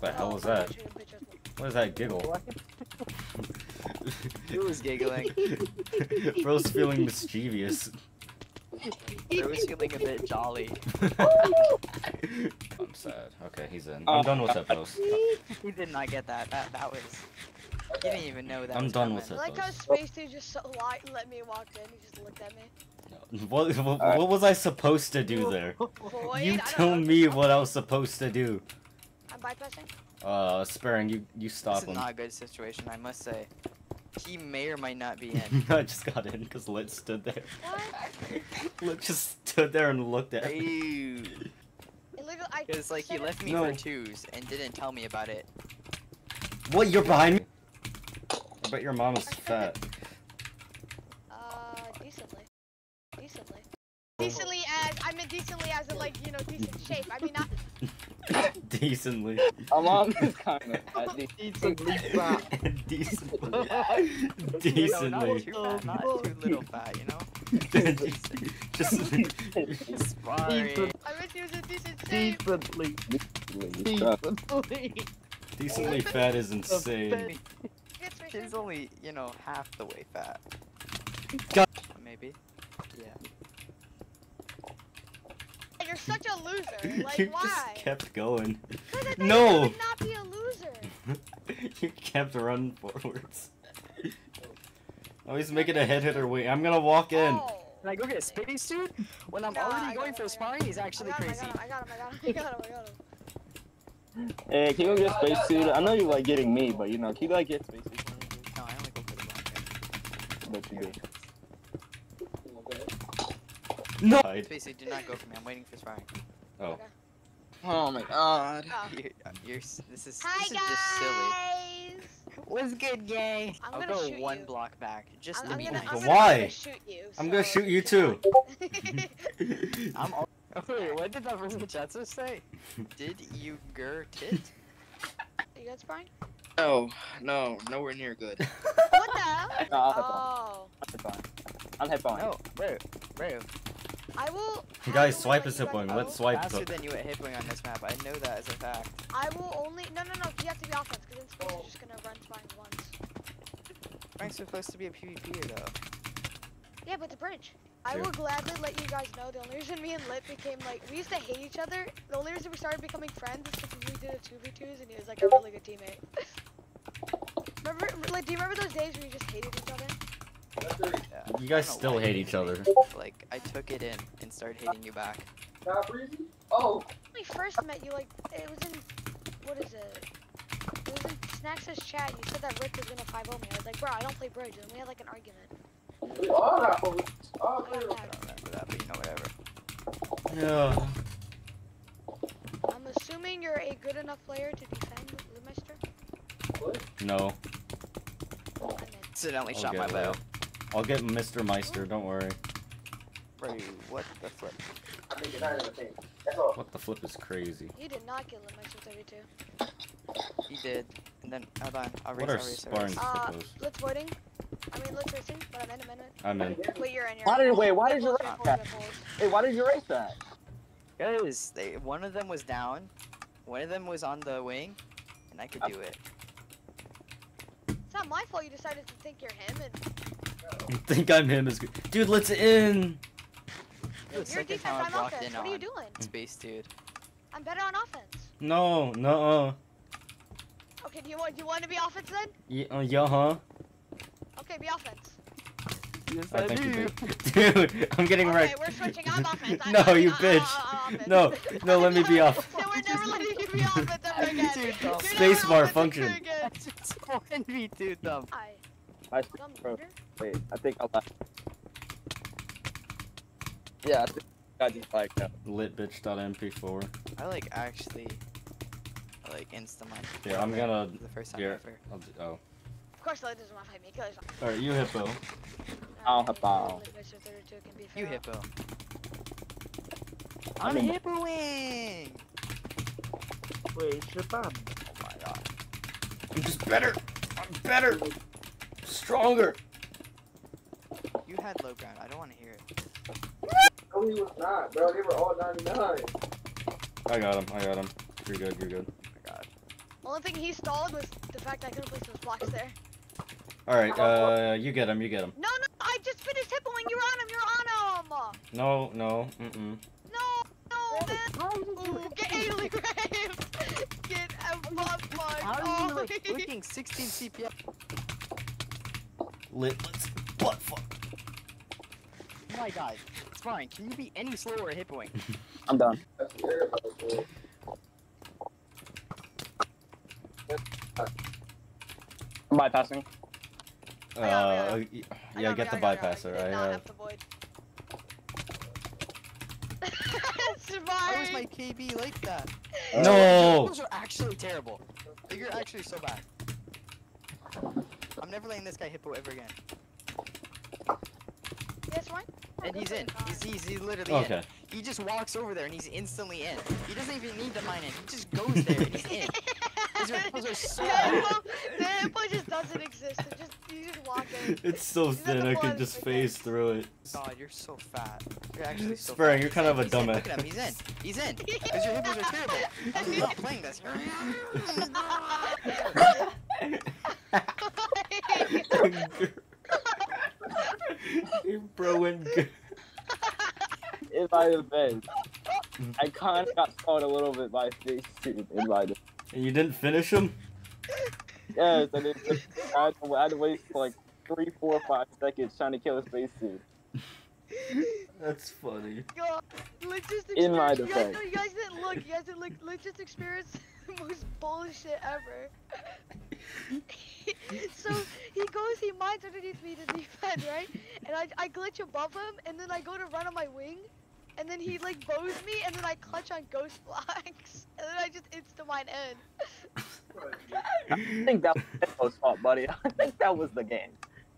the hell was that? What is that giggle? Who was giggling? Bro's feeling mischievous. Bro was feeling a bit jolly. I'm sad. Okay, he's in. Oh. I'm done with that post. He did not get that. That that was. He didn't even know that. I'm was done coming. with I it. like how Space Dude just so light let me walk in. He just looked at me. What, what, what was I supposed to do there? Void, You I don't tell me what I was supposed to do. I'm bypassing. Uh, sparing you. You stop This stop is him. not a good situation, I must say. He may or might not be in. I just got in because Lit stood there. What? Lit just stood there and looked at me. Ew. It literally, Because like he left me No. for twos and didn't tell me about it. What? You're behind me? I bet your mom is fat. Uh, decently. Decently. Decently as, I meant decently as in like, you know, decent shape. I mean not, Decently. My mom is kind of fat. Decently fat. Decently. No, not too fat, not too little fat, you know? just. Sorry. I meant she was in decent shape. Decently. Decently. Decently fat is insane. Gets me She's only, you know, half the way fat. God. Maybe. Yeah. You're such a loser. Like, you why? just kept going. 'Cause I No. You would not be a loser. you kept running forwards. Oh, he's making a head hitter wait. I'm gonna walk in. Oh. Can I go get a space dude? When I'm No, already going him, for I got sparring, he's actually got him, crazy. I got him, I got him, I got him, I got him, I got him. Hey, can you go get space suit? I know you like getting me, but you know, can you like get space suit? No, I only go for the black But you do. No. Space dude, do not go for me. I'm waiting for sparring. Oh. Oh my god. Oh. You're, you're, this is Hi this is just silly. guys. What's good, gay? I'm I'll gonna go shoot one you. block back, just I'm, to I'm be gonna, nice. I'm gonna, why? I'm gonna shoot you. I'm gonna shoot you you too. I'm. Al- Wait, what did that person Chetsu say? Did you gur tit? you good, Sparring? No, no, nowhere near good. What the hell? No, I'll hit Oh. phone. I'll hit phone. No, bro, bro. I will. Guys, swipe let is you hip guys going. know. Let's swipe. Faster the- than you at hitting on this map. I know that as a fact. I will only. No, no, no. You have to be offense, because then Space is just gonna run Sparring once. Frank's supposed to be a PvPer though. Yeah, but the bridge. I will gladly let you guys know the only reason me and Lit became like we used to hate each other. The only reason we started becoming friends is because we did a two v twos and he was like a really good teammate. remember, like, do you remember those days where you just hated each other? Yeah. You guys I don't know still hate each other. Like I took it in and started hating you back. Oh, When we first met you, like it was in what is it? It was in Snax's chat. You said that Rick was gonna 5 me. I was like, bro, I don't play bridge, and we had like an argument. oh, I got I don't remember that, but you know whatever. Yeah. I'm assuming you're a good enough player to defend the Meister. No. I'm. Accidentally I'll shot my bow. I'll get Mr. Meister. Don't worry. Bro, what the flip? What the flip is crazy. You did not kill him, Meister 32. He did. And then hold on, I'll race, What I'll are race, I'll sparring race. Uh, let's voting. I mean, let's racing, but I'm in a minute. I'm in. Wait, you're in. You're Why in. did wait? Why did you race that? Hey, why did you race that? Guys, they one of them was down, one of them was on the wing, and I could do it. It's not my fault you decided to think you're him, and think I'm him is good. Dude, let's in. The you're second defense, time I I'm blocked offense. in What are you doing? Space Dude. I'm better on offense. No, no. Okay, do you want do you want to be offense then? Yeah, uh, yeah, huh? Okay, be offense. Yes, I think you. Dude, I'm getting okay, wrecked. we're switching. I'm offense. I'm No, offense. you Uh, uh, bitch. uh, uh, offense. No, no, let me be off. No, we're never letting you be offense ever again. Dude, You're no. Spacebar function. ever again. That's just one v two dumb. I I dumb Wait, I think I'll. Yeah, I think I just like that. Litbitch.mp4. I like actually like insta mine. Yeah, I'm gonna. the first time Yeah. ever. I'll do, oh. Of course, Lily doesn't want to fight me. Cause Alright, you hippo. I'll have ball. Mr. 32 can be You hippo. I I'm mean- hippo wing. wait, Japan. Oh my god. I'm just better. I'm better. Stronger. You had low ground. I don't want to hear it. No, he was not, bro. They were all 99. I got him. I got him. You're good. You're good. My God. The Only thing he stalled was the fact I couldn't place those blocks there. All right. Uh, you get him. You get him. No, no, I just finished Hippoing. You're on him. You're on him. No, no. Mm-mm. No, no, man. Ooh, get alien raped. Get a butt fuck. How are Oh, you like freaking 16 CPM? Lit. Let's butt fuck. Oh my god. It's fine. Can you be any slower at hippoing? I'm done. That's terrible, bro. I'm bypassing. Uh, I got him, I got y- I yeah, got get the I got him, I got him. bypasser. Did I have. have the void. Why was my KB like that? No. Those are actually terrible. You're actually so bad. I'm never letting this guy hippo ever again. Yes, Ryan? And he's in. you. He's, he's, he's literally Okay. in. He just walks over there and he's instantly in. He doesn't even need to mine in. He just goes there and he's in. Those are, those are so The bad. hippo, the hippo just doesn't exist. It just you just walk in. It's so He's thin. I can just of the phase through it. God, you're so fat. You're actually so Sparring, fat. you're kind of a He's dumbass. Look at him. He's in. He's in. Because your hippos are terrible. I'm not playing this. Bro went good. In my defense, I kind of got caught a little bit by face suit in my defense. And you didn't finish him? Yes, and it just, I, had to, I had to waste like three, four, five seconds trying to kill his face suit. That's funny. God, let's just In my experience- you guys, defense. no, you guys didn't look. You guys didn't look. Let's just experience the most bullshit ever. so he mines underneath me to defend, right? And I, I glitch above him, and then I go to run on my wing, and then he like bows me, and then I clutch on ghost blocks, and then I just insta mine in. I think that was Hippo's fault, buddy. I think that was the game.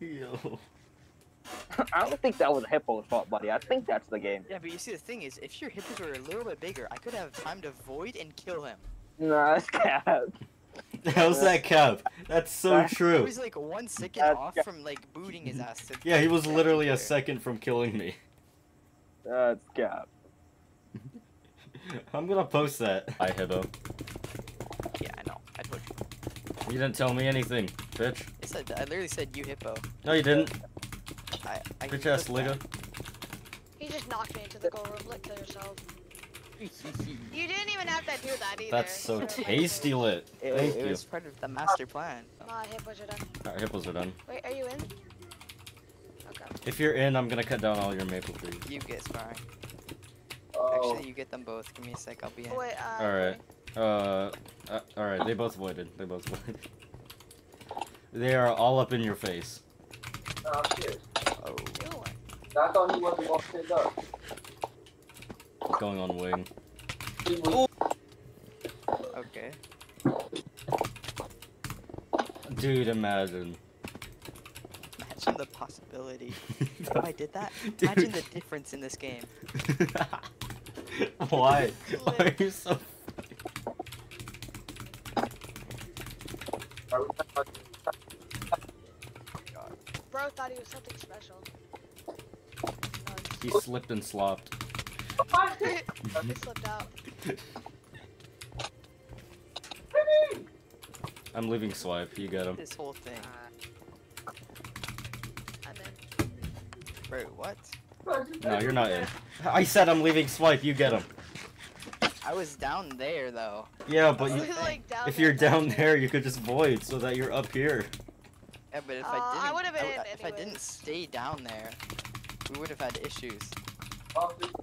Yo. I don't think that was Hippo's fault, buddy. I think that's the game. Yeah, but you see, the thing is, if your hippos were a little bit bigger, I could have time to void and kill him. Nah, that's cap. How's that cap? That's so That- I true. was like one second That's off ga- from like booting his ass. To Yeah, he was literally a second from killing me. That's cap. I'm gonna post that. Hi, Hibbo. Yeah, I know. I told you. You didn't tell me anything, bitch. I said, I literally said you hippo. No, you didn't. I, I Bitch ass clicked Liga. He just knocked me into the goal room. Let kill yourself. That. You didn't even have to do that either. That's so tasty lit. It, Thank it you. was part of the master plan. My hippos are done. Alright, hippos are done. Wait, are you in? Okay. If you're in, I'm gonna cut down all your maple trees. You get sparring. Oh, Actually, you get them both. Give me a sec. I'll be in. Oh, wait, uh. Alright. Uh, uh alright, they both voided. They both voided. They are all up in your face. nah, shit. Oh. Ew. I thought he wasn't gonna up. Going on wing. He was, Okay. Dude, imagine. Imagine the possibility. If I did that, Dude. imagine the difference in this game. Why? Why are you so Are we talking about- Bro thought he was something special. He slipped and slopped. he slipped out. I'm leaving swipe. You get him. This whole thing. I'm. Bro, what? No, you're not in. I said I'm leaving swipe. You get him. I was down there though. Yeah, but you, like, down if you're down there, you could just void so that you're up here. Yeah, but if Uh, I I didn't, would've been w- if I didn't stay down there, we would have had issues.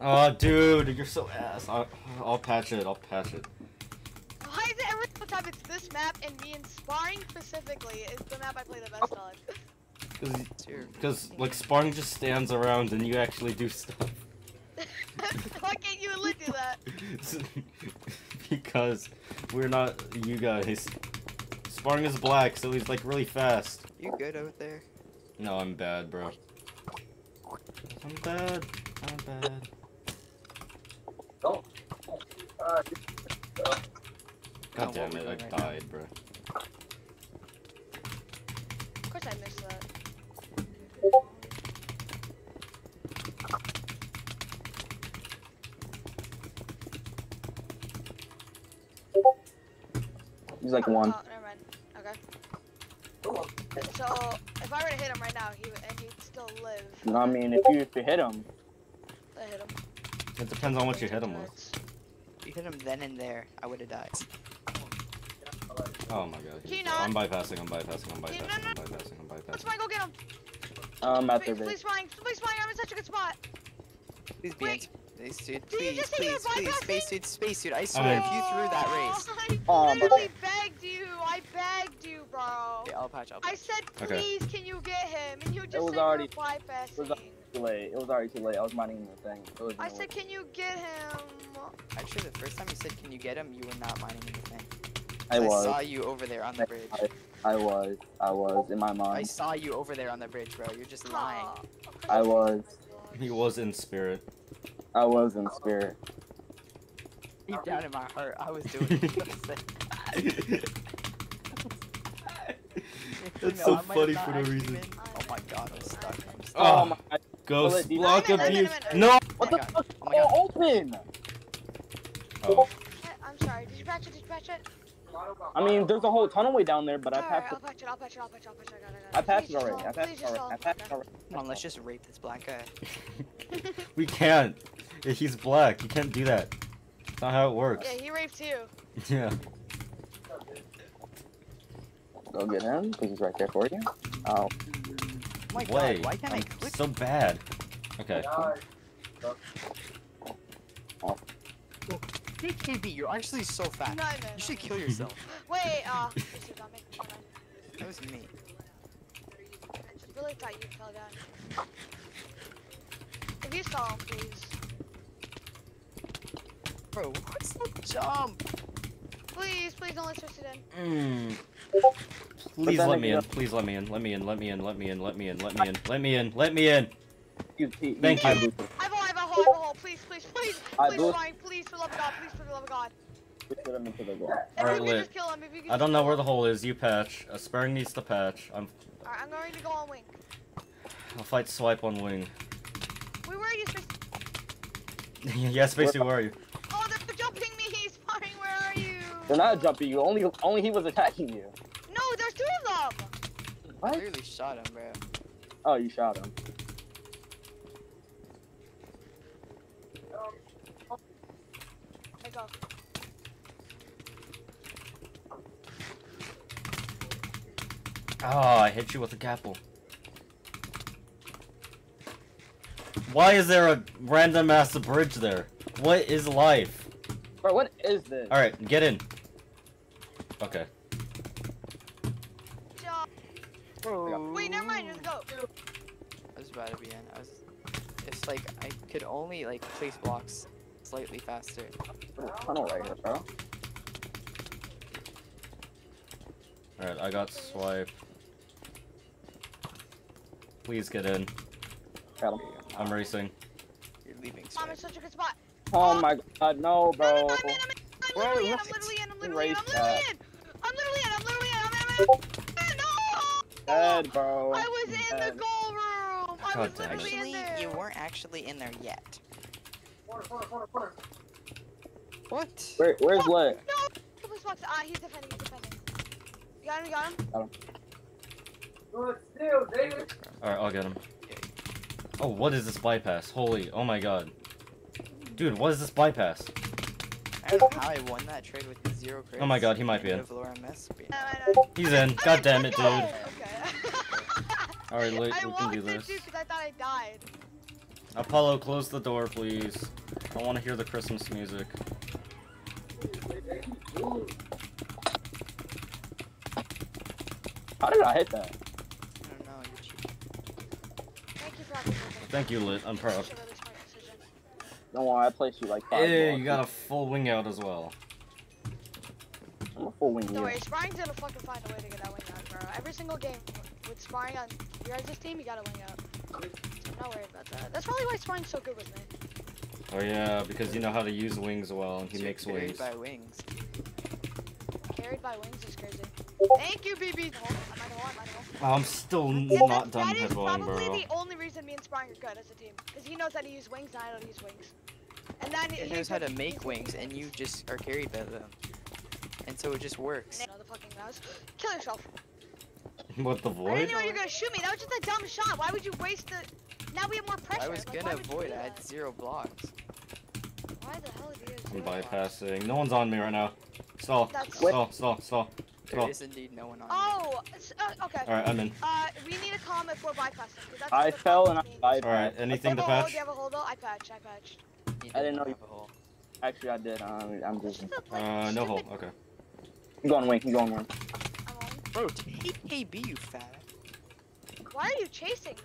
Oh, dude, you're so ass. I'll, I'll patch it. I'll patch it. Why is it every single time it's this map and me and sparring specifically is the map I play the best on? It's Because, like, Sparring just stands around and you actually do stuff. Why can't you and Lit do that? because we're not you guys. Sparring is black, so he's, like, really fast. You good out there? No, I'm bad, bro. I'm bad bad. God damn it, I right died, now. bro. Of course I missed that. He's like oh, one. Oh, never mind. Okay. So, if I were to hit him right now, he would, and he'd still live. I mean, if you, if you hit him, it depends on what you hit him with. You hit him then and there, I would have died. Oh my god. Can I'm bypassing, I'm bypassing, I'm Can you- bypassing, no, I'm bypassing, I'm Let's bypassing. go get him. um, at their Please, base. please fine, please fine. I'm in such a good spot. Please be in Wait. space suit. Did Please, just say you were please, please, bypassing? space suit, space suit. I I swear, mean- if you threw that race. Oh, I Oh, begged you. I begged you, bro. Okay, I'll patch, I'll I patch. said, Okay. please, can you get him? And you just was said already- you bypassing. Was Too late. It was already too late. I was mining the thing. It was I no said, can you get him? Actually, the first time you said, can you get him, you were not mining anything. I was. I saw you over there on the bridge. I was. I was in my mind. I saw you over there on the bridge, bro. You're just lying. Aw, of course I was. did. He was in spirit. I was in spirit. Deep down in my heart, I was doing it. That's No, so I might funny for no reason. been- Oh my god, I'm stuck. I'm oh stuck. Oh, Oh, my! Ghost Bullet, block I'm in, I'm in, abuse. I'm in, I'm in. No! What the fuck? Oh. Oh, open! Oh, I'm sorry. Did you patch it? Did you patch it? I mean, there's a whole tunnel way down there, but I Alright, passed I'll it. patch it. I'll patch it. I'll patch it. I'll patch it. I got it. I I passed it. it already. I passed Please it already. I don't. it already. Come on, let's just rape this black guy. we can't. He's black. You can't do that. That's not how it works. Yeah, he raped you. Yeah. Go get him, because he's right there for you. Oh, Oh my Way. god, why can't I I'm click? so bad. Okay. Hey, KB, you're actually so fat. No, man. You should kill yourself. Wait, uh, this is on me. Never mind. That was me. I really thought you fell down. If you saw him, please. Bro, what's the jump? Please, please don't let switch it in. Mm. Please let me in. Please let me in. Let me in. Let me in. Let me in. Let me in. Let me in. Let me in. Let me in. he, he, Thank you. I have a hole, I have a hole, I have a hole. Please, please, please. I Please, boosted. Please, for the love of God. Please, for the love of God. boosted him into the goal. If Alright, you Lit. just kill him, if you could I don't know where the hole is. You patch. Uh, Sparring needs to patch. I'm. Alright, I'm going to go on wing. I'll fight swipe on wing. Wait, where are you? Space? yeah, Spacey, where are you? Oh, they're jumping me. He's fine. Where are you? They're not jumping you. Only, only he was attacking you. No, there's two of them. I What? literally shot him, bro. Oh, you shot him. I go. Oh, I hit you with a gapple. Why is there a random ass bridge there? What is life? Bro, what is this? Alright, get in. Okay. Jump. Bro. Wait, never mind. Let's go. I was about to be in. I was. It's like I could only like place blocks slightly faster. Tunnel right here, bro. Alright, I got swipe. Please get in. Got him. I'm racing. You're leaving. I'm in such a good spot. Oh my god, no, No, bro. no, no, I'm in. I'm in. I'm Bro, literally in. look, I'm literally in. I'm you literally in. I'm erased literally that. in. I'm literally in. I'm literally in. I'm in. I'm in. No. Dead, bro. I was in the Dead. goal room. I God was damn it. literally in Actually, there. you weren't actually in there yet. Corner, corner, corner, corner. What? Where, where's Lit? No. Couple spots. Ah, he's defending. He's defending. You got him. You got him. Good still, David. Alright, I'll get him. Oh, what is this bypass? Holy, oh my god. Dude, what is this bypass? I don't know how I won that trade with the zero crits. Oh my God, he might be in. Of Laura Miss being- No, I know. He's in. God damn it, dude. Okay. Alright, Lit, we can walked do in this. too because I thought I died. Apollo, close the door, please. I want to hear the Christmas music. How did I hit that? I don't know. Thank you for. Thank you, Lit. I'm proud. Such a really smart decision. Don't worry, I placed you like five. Hey, blocks. you got a full wing out as well. I'm a full wing Don't here. worry, sparring's gonna fucking find a way to get that wing out, bro. Every single game with sparring on your guys' team, you got a wing out. I'm not worried about that. That's probably why sparring's so good with me. Oh yeah, because you know how to use wings well, and he So makes you're carried wings. by wings. Carried by wings is crazy. Thank you, BB. I'm at the wall, I'm at the wall. Oh, I'm still Yeah, not that- done That is probably bro. the only reason me and Sparring are good as a team. Because he knows how to use wings and I don't use wings. And then He knows how to make wings, and you just are carried by them. and so it just works. No, the fucking mouse. Kill yourself. What the I void? didn't know you were gonna shoot me. That was just a dumb shot. Why would you waste the? Now we have more pressure. I was Like, gonna avoid do it. I had zero blocks. Why the hell do you I'm do that? bypassing. No one's on me right now. Stall. That's. Stall. Stall. Stall. There Stall. is indeed no one on. Oh, s- uh, okay. All right, I'm in. Uh, we need a calm if we're bypassing. 'cause that's I fell and I means. died. All right. Anything to you have a hole? patch? Do you have a hold though? I patched. I patched. I didn't know you- have a hole. Actually, I did. Um, I'm just. is like, Uh, no hole. stupid- Okay. Keep going, Wink. Keep going, Wink. I'm on. Bro, take you fat. Why are you chasing me?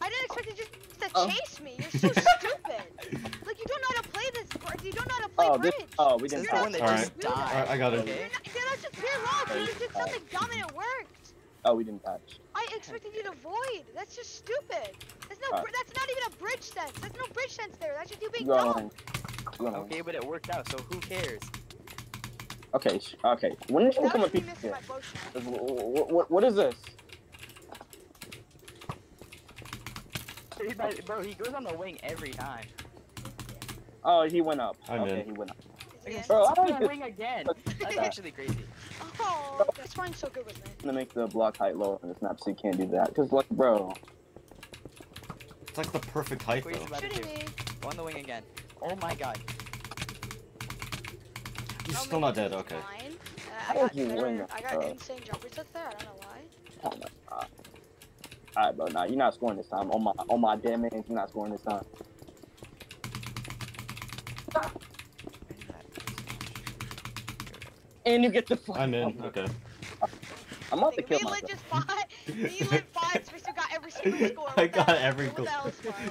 I didn't expect you just to Oh. chase me. You're so stupid. Like you don't know how to play this. br- You don't know how to play Oh, bridge. this. Oh, we didn't is the You're one not that All just supposed to do died. that. Alright, I got it. You're Okay. not, dude, that's just pure luck. You just did something dumb and it worked. Oh, we didn't patch. I expected you to void. That's just stupid. That's no. Alright. br- That's not even a bridge sense. There's no bridge sense there. That's just you being Keep going, dumb. Wink. Keep going, Wink. Okay, but it worked out, so who cares? Okay. Okay. When did you become a piece of shit? What, what, what is this? Bro, he goes on the wing every time. Oh, he went up. I'm okay, in. he went up. Yeah. Bro, I It's don't the wing again. That's actually crazy. Oh, that's fine. So good with me. I'm gonna make the block height lower in this map so you can't do that. Cause like, bro, It's like the perfect height Wait, though. about to Shooting do. me. On the wing again. Oh my god. You're still not dead. Okay. mine. Uh, How I got, would you I got insane jump resets there. I don't know why. oh my god. Alright, bro, nah, you're not scoring this time. On my, on my dead man, you're not scoring this time. And you get the. I'm in. Okay. I'm about to Me kill and myself. Lit just fought. Me and Lit fought. Spencer got every single score. I What the got every What goal. hell is fine?